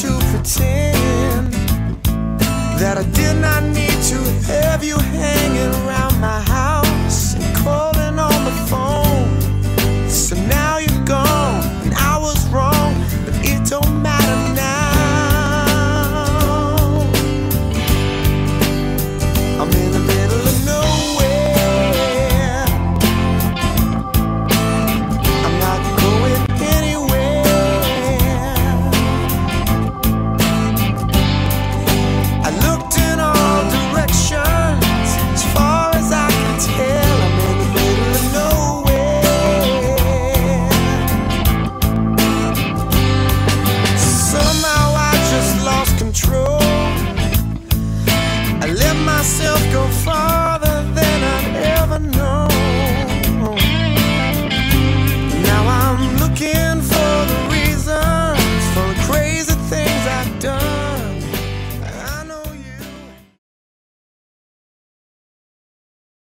to pretend that I did not go far.